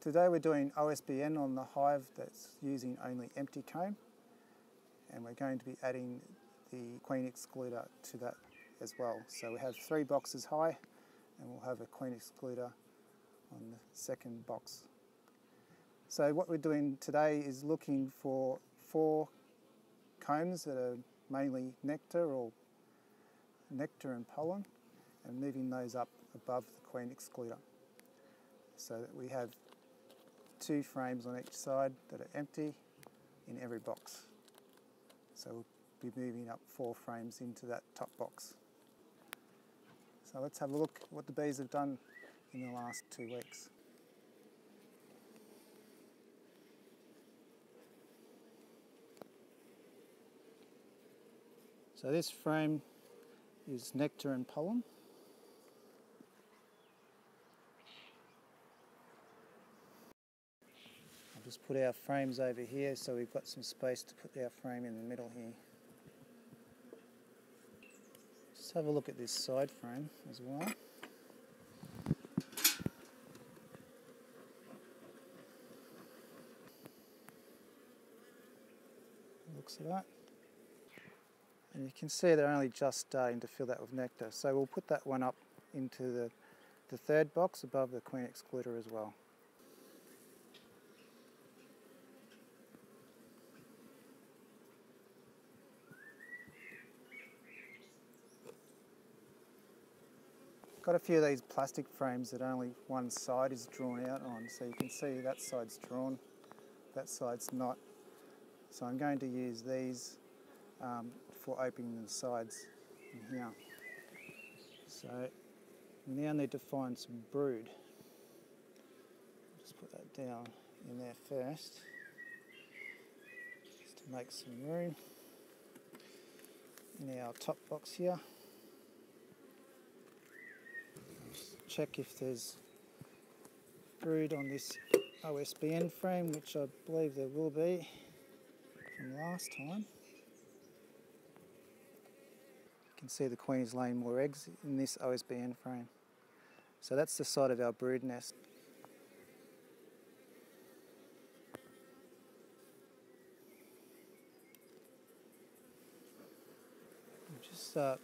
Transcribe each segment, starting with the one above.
Today we're doing OSBN on the hive that's using only empty comb and we're going to be adding the queen excluder to that as well. So we have three boxes high and we'll have a queen excluder on the second box. So what we're doing today is looking for four combs that are mainly nectar or nectar and pollen and moving those up above the queen excluder so that we have two frames on each side that are empty in every box. So we'll be moving up four frames into that top box. So let's have a look at what the bees have done in the last two weeks. So this frame is nectar and pollen. Just put our frames over here so we've got some space to put our frame in the middle here. Just have a look at this side frame as well. Looks at that. And you can see they're only just starting to fill that with nectar. So we'll put that one up into the, the third box above the queen excluder as well. Got a few of these plastic frames that only one side is drawn out on, so you can see that side's drawn, that side's not. So I'm going to use these um, for opening the sides in here. So now need to find some brood. Just put that down in there first, just to make some room in our top box here. Check if there's brood on this OSBN frame, which I believe there will be from last time. You can see the queen is laying more eggs in this OSBN frame. So that's the side of our brood nest. Just uh,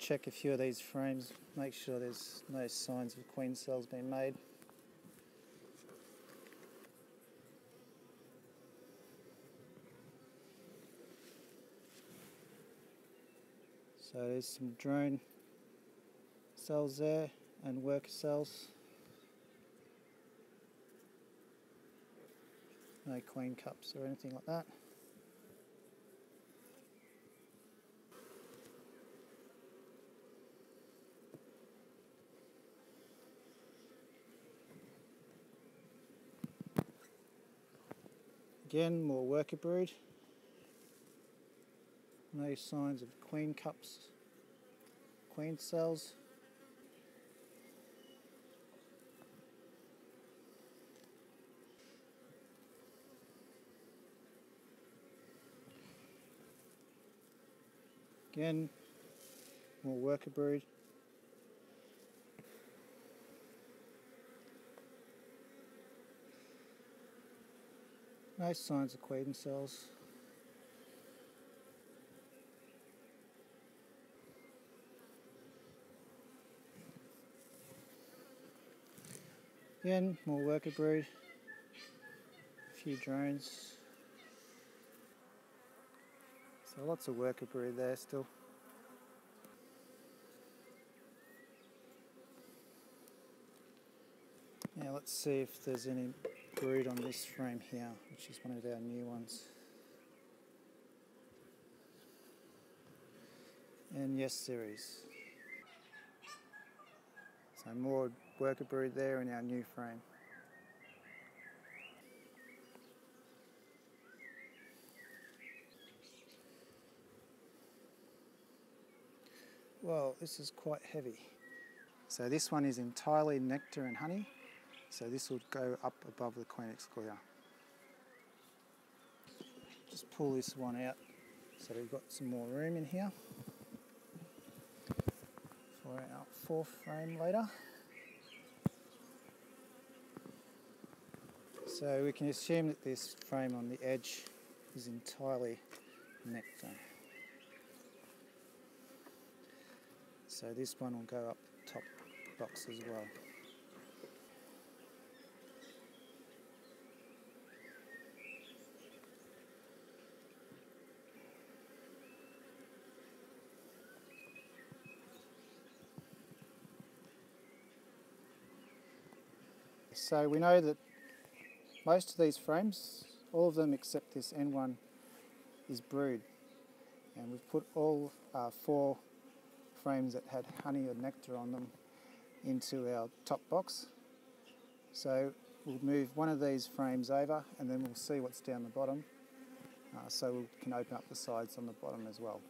check a few of these frames, make sure there's no signs of queen cells being made. So there's some drone cells there and worker cells. No queen cups or anything like that. Again, more worker brood. No signs of queen cups, queen cells. Again, more worker brood. No signs of queen cells. Again, more worker brood, a few drones. So lots of worker brood there still. Now let's see if there's any brood on this frame here, which is one of our new ones. And yes, there is. So more worker brood there in our new frame. Well, this is quite heavy. So this one is entirely nectar and honey. So this would go up above the queen excluder. Just pull this one out so we've got some more room in here for our fourth frame later. So we can assume that this frame on the edge is entirely nectar. So this one will go up top box as well. So we know that most of these frames, all of them except this N1 is brood. And we've put all uh, four frames that had honey or nectar on them into our top box. So we'll move one of these frames over and then we'll see what's down the bottom. Uh, so we can open up the sides on the bottom as well.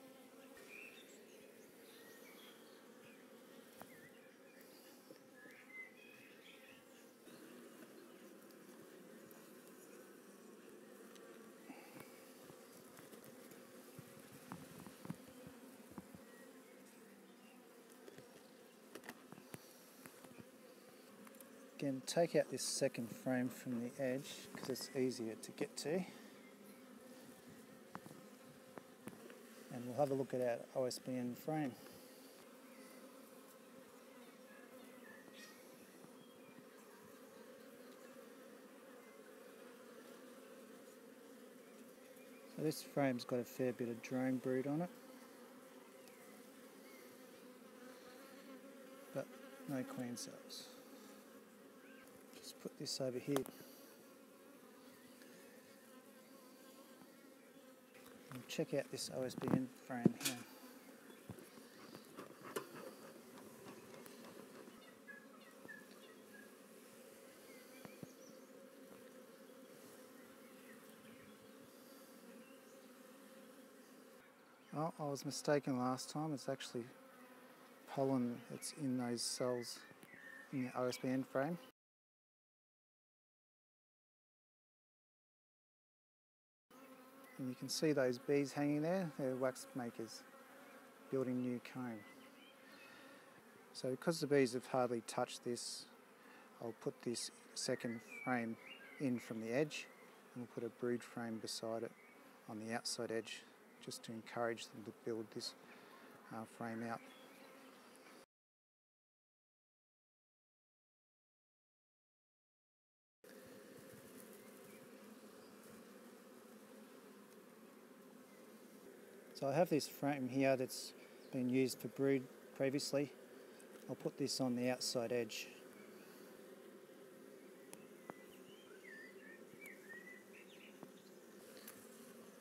Again, take out this second frame from the edge because it's easier to get to. And we'll have a look at our OSBN frame. So this frame's got a fair bit of drone brood on it. But no queen cells put this over here. And check out this OSBN frame here. Oh, I was mistaken last time. It's actually pollen that's in those cells in the OSBN frame. And you can see those bees hanging there, they're wax makers building new comb. So because the bees have hardly touched this, I'll put this second frame in from the edge and we'll put a brood frame beside it on the outside edge just to encourage them to build this uh, frame out. So I have this frame here that's been used for brood previously. I'll put this on the outside edge.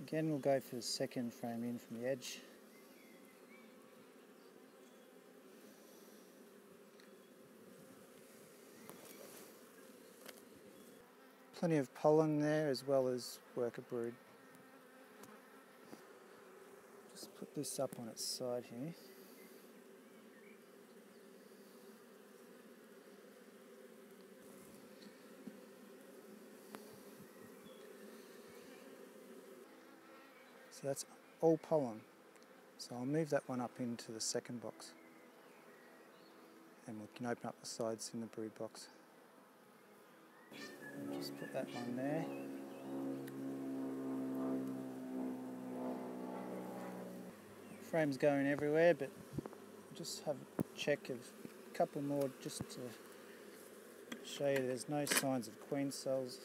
Again we'll go for the second frame in from the edge. Plenty of pollen there as well as worker brood. This up on its side here. So that's all pollen. So I'll move that one up into the second box. And we can open up the sides in the brood box. And just put that one there. Frame's going everywhere, but just have a check of a couple more just to show you there's no signs of queen cells.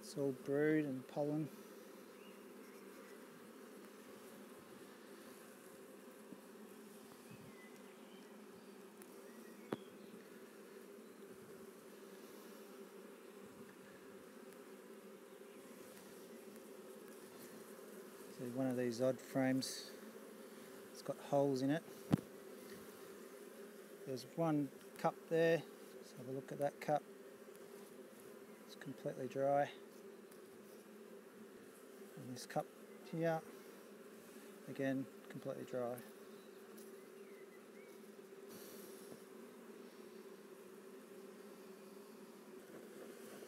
It's all brood and pollen. One of these odd frames. It's got holes in it. There's one cup there. Let's have a look at that cup. It's completely dry. And this cup here, again, completely dry.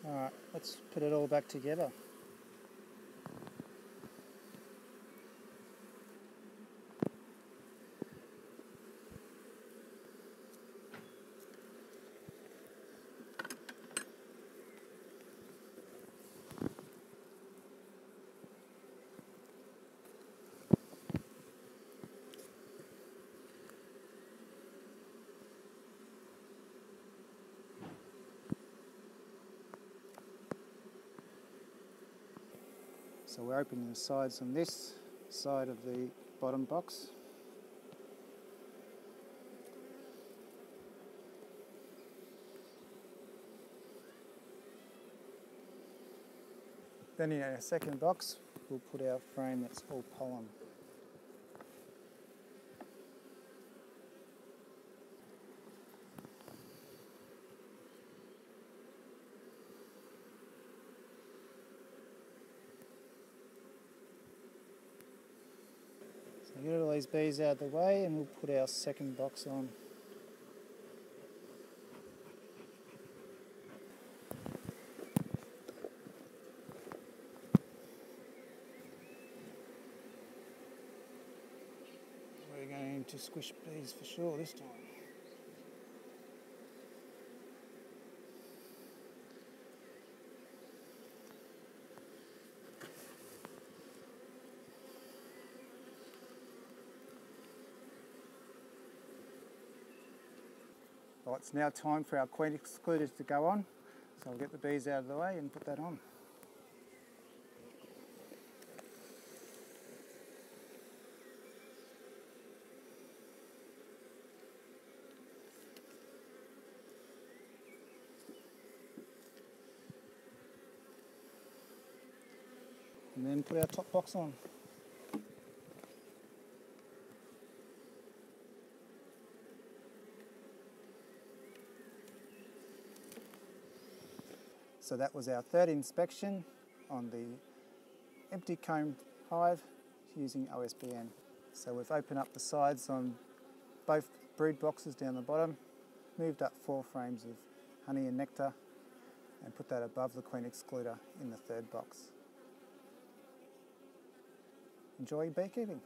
Alright, let's put it all back together. So we're opening the sides on this side of the bottom box. Then in our second box, we'll put our frame that's all pollen. Get all these bees out of the way and we'll put our second box on. We're going to squish bees for sure this time. Well, it's now time for our queen excluders to go on. So I'll get the bees out of the way and put that on. And then put our top box on. So that was our third inspection on the empty comb hive using OSBN. So we've opened up the sides on both brood boxes down the bottom, moved up four frames of honey and nectar and put that above the queen excluder in the third box. Enjoy beekeeping.